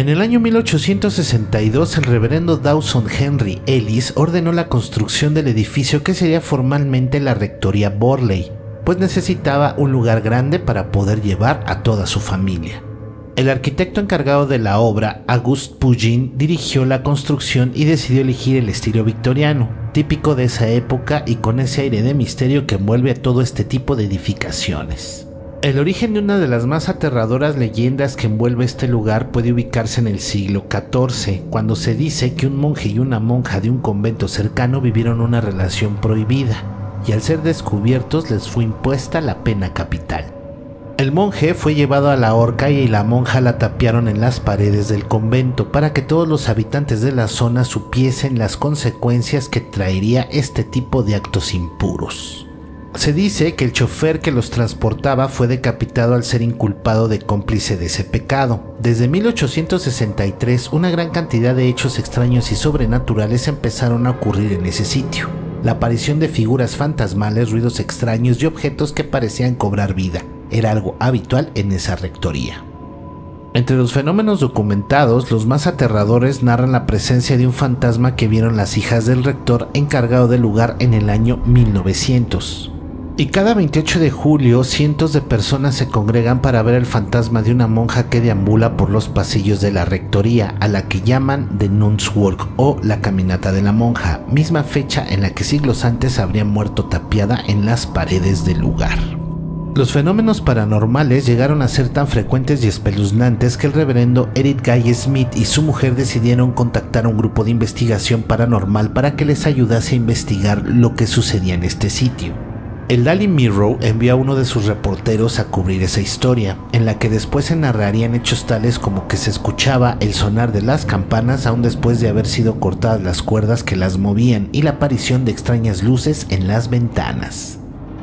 En el año 1862 el reverendo Dawson Henry Ellis ordenó la construcción del edificio que sería formalmente la Rectoría Borley, pues necesitaba un lugar grande para poder llevar a toda su familia. El arquitecto encargado de la obra, Auguste Pugin, dirigió la construcción y decidió elegir el estilo victoriano, típico de esa época y con ese aire de misterio que envuelve a todo este tipo de edificaciones. El origen de una de las más aterradoras leyendas que envuelve este lugar puede ubicarse en el siglo XIV, cuando se dice que un monje y una monja de un convento cercano vivieron una relación prohibida, y al ser descubiertos les fue impuesta la pena capital. El monje fue llevado a la horca y la monja la tapiaron en las paredes del convento para que todos los habitantes de la zona supiesen las consecuencias que traería este tipo de actos impuros. Se dice que el chofer que los transportaba fue decapitado al ser inculpado de cómplice de ese pecado. Desde 1863 una gran cantidad de hechos extraños y sobrenaturales empezaron a ocurrir en ese sitio. La aparición de figuras fantasmales, ruidos extraños y objetos que parecían cobrar vida era algo habitual en esa rectoría. Entre los fenómenos documentados, los más aterradores narran la presencia de un fantasma que vieron las hijas del rector encargado del lugar en el año 1900. Y cada 28 de julio cientos de personas se congregan para ver el fantasma de una monja que deambula por los pasillos de la rectoría, a la que llaman The Nun's Walk o la caminata de la monja, misma fecha en la que siglos antes habría muerto tapiada en las paredes del lugar. Los fenómenos paranormales llegaron a ser tan frecuentes y espeluznantes que el reverendo Eric Guy Smith y su mujer decidieron contactar a un grupo de investigación paranormal para que les ayudase a investigar lo que sucedía en este sitio. El Daily Mirror envió a uno de sus reporteros a cubrir esa historia, en la que después se narrarían hechos tales como que se escuchaba el sonar de las campanas aún después de haber sido cortadas las cuerdas que las movían y la aparición de extrañas luces en las ventanas.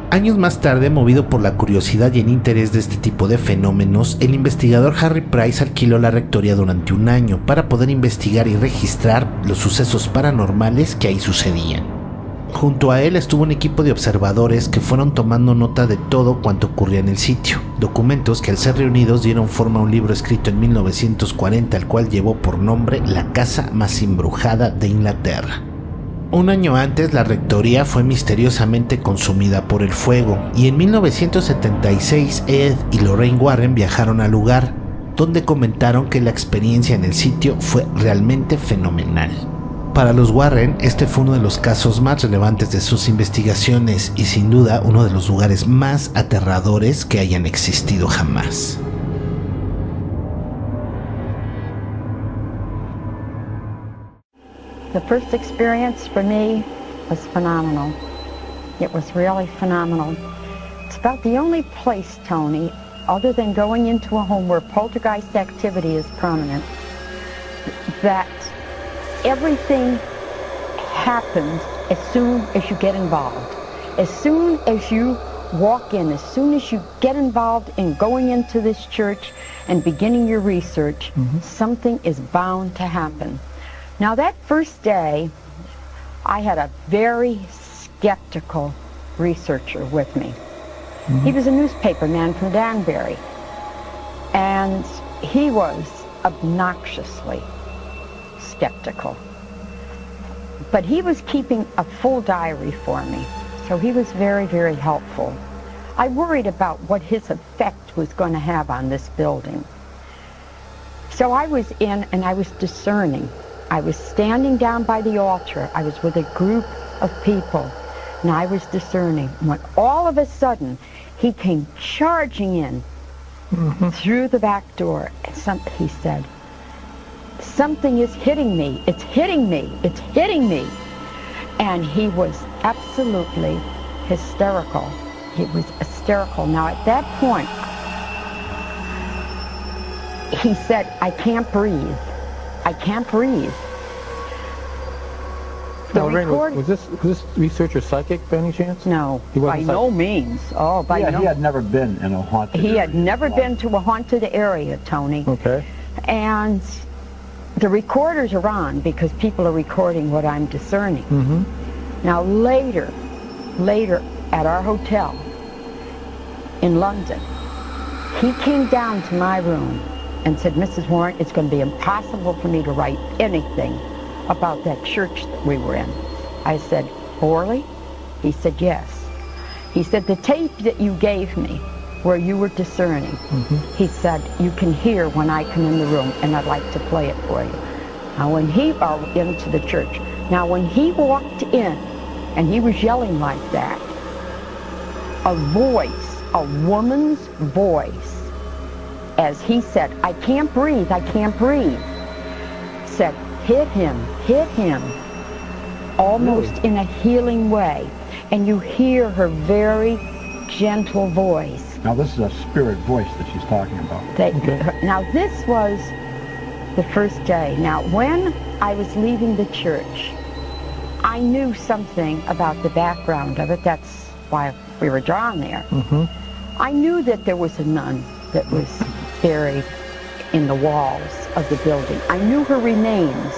Años más tarde, movido por la curiosidad y el interés de este tipo de fenómenos, el investigador Harry Price alquiló la rectoría durante un año para poder investigar y registrar los sucesos paranormales que ahí sucedían. Junto a él estuvo un equipo de observadores que fueron tomando nota de todo cuanto ocurría en el sitio, documentos que al ser reunidos dieron forma a un libro escrito en 1940 el cual llevó por nombre La casa más embrujada de Inglaterra. Un año antes la rectoría fue misteriosamente consumida por el fuego y en 1976 Ed y Lorraine Warren viajaron al lugar, donde comentaron que la experiencia en el sitio fue realmente fenomenal. Para los Warren, este fue uno de los casos más relevantes de sus investigaciones y sin duda uno de los lugares más aterradores que hayan existido jamás. The first experience for me was phenomenal. It was really phenomenal. It's about the only place, Tony, other than going into a home where poltergeist activity is prominent, that everything happens as soon as you get involved. As soon as you walk in, as soon as you get involved in going into this church and beginning your research, mm-hmm. something is bound to happen. Now that first day, I had a very skeptical researcher with me. Mm-hmm. He was a newspaper man from Danbury. And he was obnoxiously skeptical. But he was keeping a full diary for me. So he was very, very helpful. I worried about what his effect was going to have on this building. So I was in and I was discerning. I was standing down by the altar. I was with a group of people and I was discerning. When all of a sudden he came charging in mm-hmm. through the back door, and some, he said, something is hitting me. It's hitting me. It's hitting me. And he was absolutely hysterical. He was hysterical. Now at that point, he said, I can't breathe. I can't breathe. The Now, Lorraine, record- was, was this was this researcher psychic by any chance? No, He by wasn't no means. Oh, by yeah, no. he had never been in a haunted He had never been to a haunted area, Tony. Okay. And the recorders are on because people are recording what I'm discerning. Mm-hmm. Now later, later at our hotel in London, he came down to my room and said, Mrs. Warren, it's going to be impossible for me to write anything about that church that we were in. I said, Borley? He said, yes. He said, the tape that you gave me where you were discerning, he said, you can hear when I come in the room and I'd like to play it for you. Now when he, uh, into the church, now when he walked in and he was yelling like that, a voice, a woman's voice, as he said, I can't breathe, I can't breathe, said, hit him, hit him, almost in a healing way. And you hear her very gentle voice. Now this is a spirit voice that she's talking about. That, Now this was the first day. Now when I was leaving the church, I knew something about the background of it. That's why we were drawn there. Mm-hmm. I knew that there was a nun that was buried in the walls of the building. I knew her remains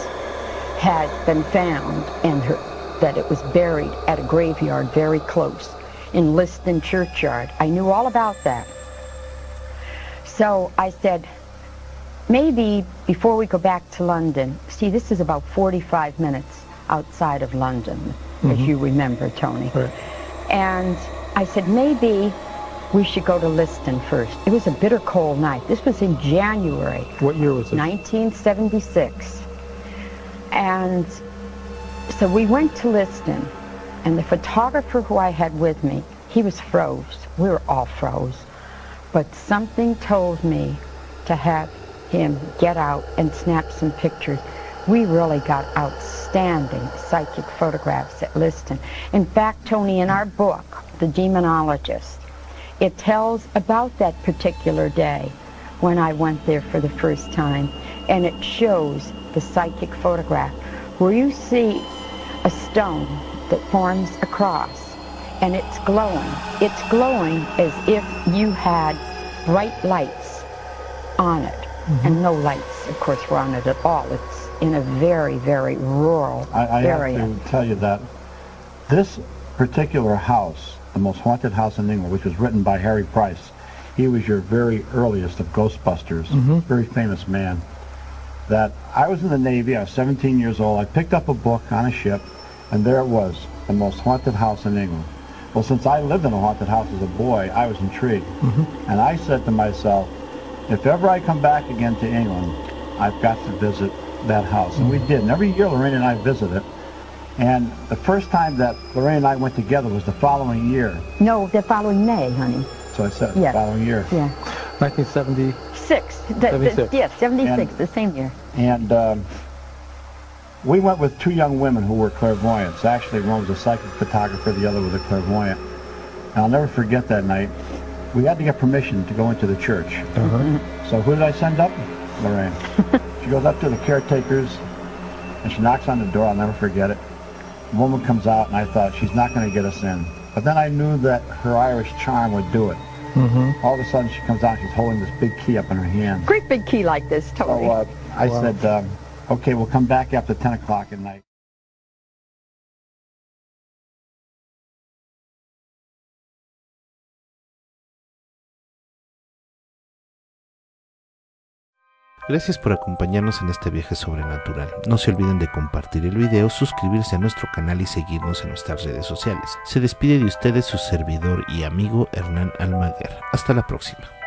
had been found and her, that it was buried at a graveyard very close in Liston Churchyard. I knew all about that. So I said, maybe before we go back to London, see, this is about 45 minutes outside of London, as mm-hmm. you remember, Tony. Right. And I said, maybe we should go to Liston first. It was a bitter cold night. This was in January. What year was it? 1976. And so we went to Liston, and the photographer who I had with me, he was froze. We were all froze. But something told me to have him get out and snap some pictures. We really got outstanding psychic photographs at Liston. In fact, Tony, in our book, The Demonologist, it tells about that particular day when I went there for the first time, and it shows the psychic photograph where you see a stone that forms a cross, and it's glowing. It's glowing as if you had bright lights on it, mm-hmm. and no lights, of course, were on it at all. It's in a very, very rural I, I area. have to tell you that this particular house, the most haunted house in England, which was written by Harry Price, he was your very earliest of Ghostbusters, mm-hmm. very famous man. That I was in the Navy, I was 17 years old, I picked up a book on a ship, and there it was, the most haunted house in England. Well, since I lived in a haunted house as a boy, I was intrigued. And I said to myself, if ever I come back again to England, I've got to visit that house. And we did. And every year Lorraine and I visit it. And the first time that Lorraine and I went together was the following year. No, the following May, honey. So I said Yeah. the following year. Yeah. 1970. Six. The- the- 76. yes, 76, And- the same year. And um, we went with two young women who were clairvoyants. Actually, one was a psychic photographer, the other was a clairvoyant. And I'll never forget that night. We had to get permission to go into the church. So who did I send up? Lorraine. she goes up to the caretakers and she knocks on the door. I'll never forget it. A woman comes out and I thought she's not going to get us in. But then I knew that her Irish charm would do it. All of a sudden she comes out. She's holding this big key up in her hand. Great big key like this, Tony. So uh, I Wow. said, um, okay, we'll come back after 10 o'clock at night. Gracias por acompañarnos en este viaje sobrenatural. No se olviden de compartir el video, suscribirse a nuestro canal y seguirnos en nuestras redes sociales. Se despide de ustedes su servidor y amigo Hernán Almaguer. Hasta la próxima.